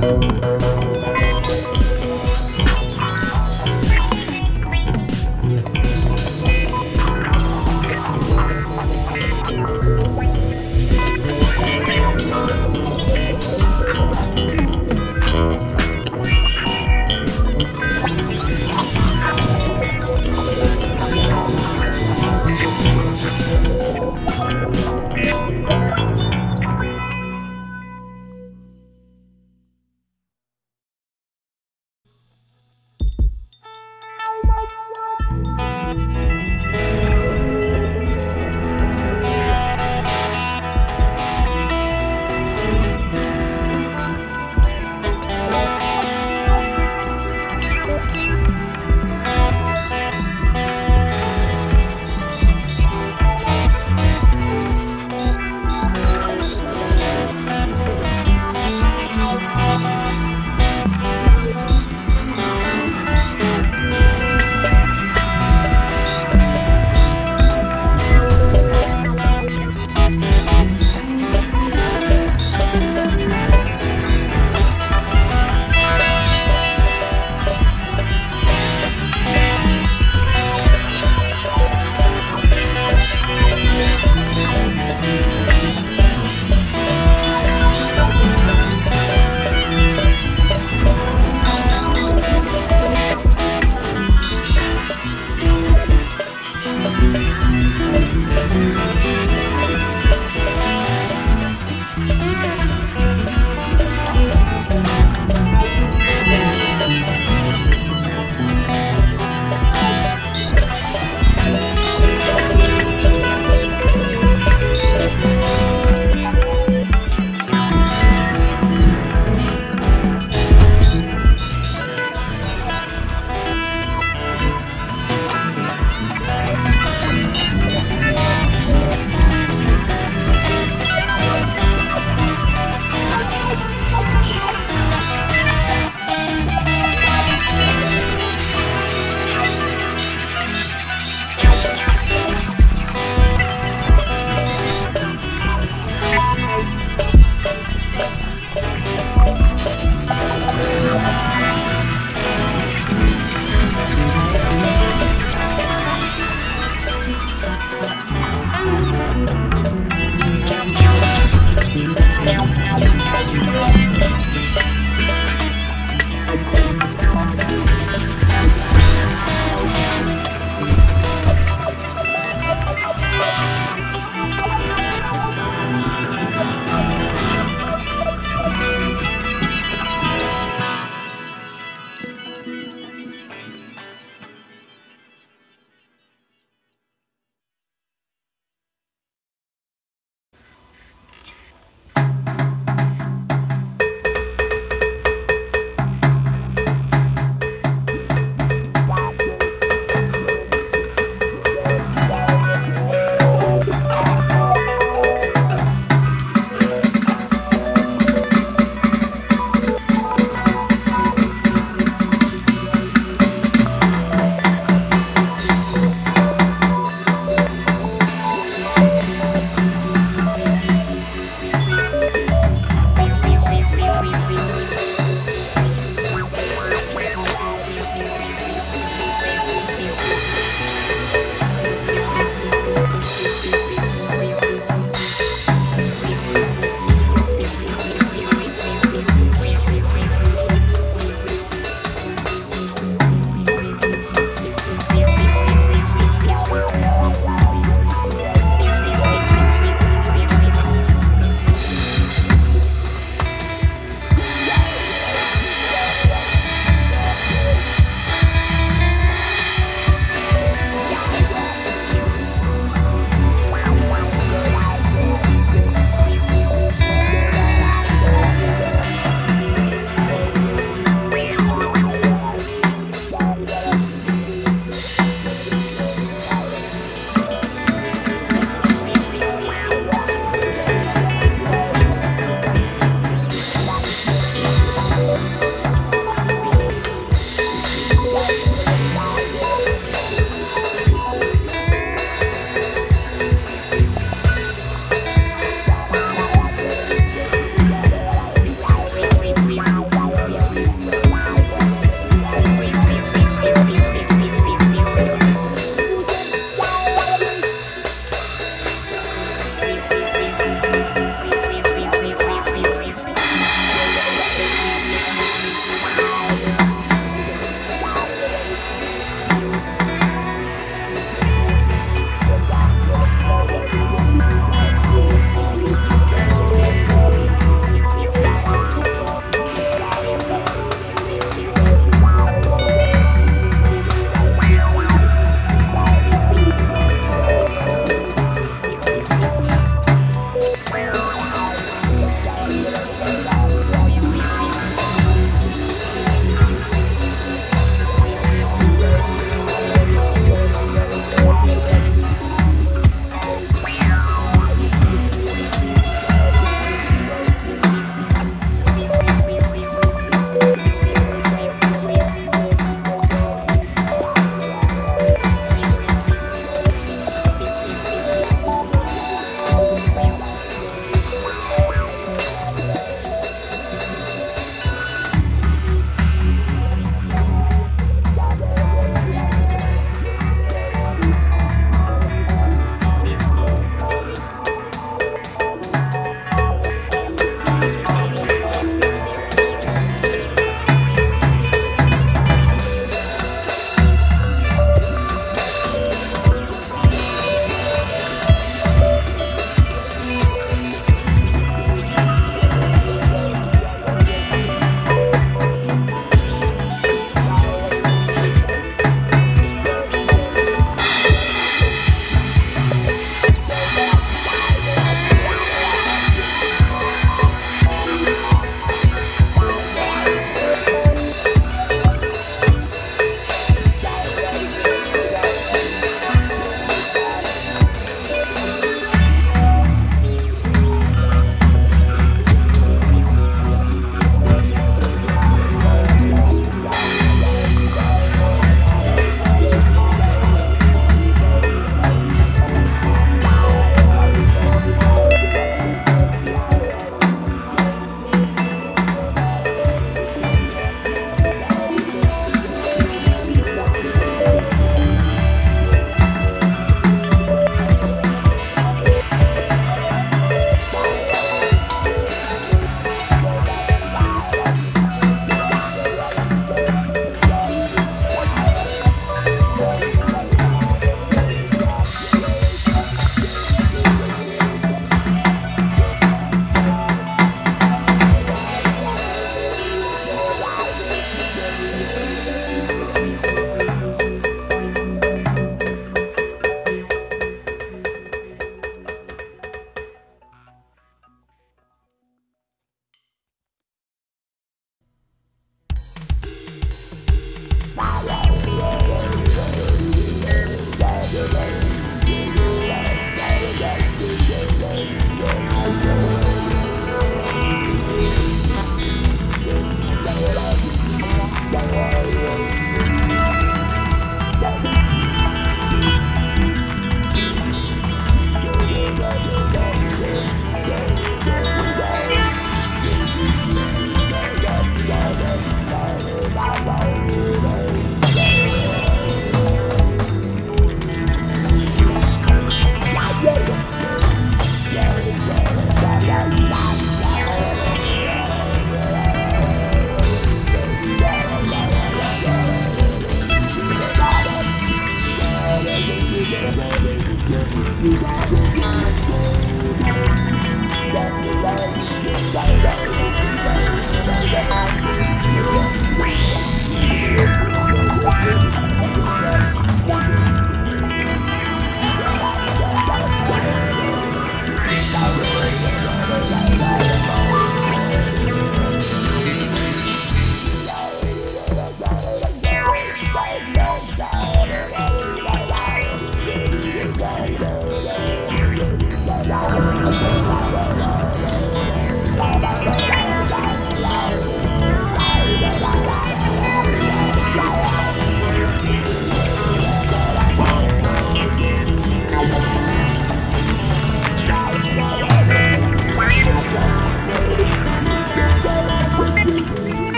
Música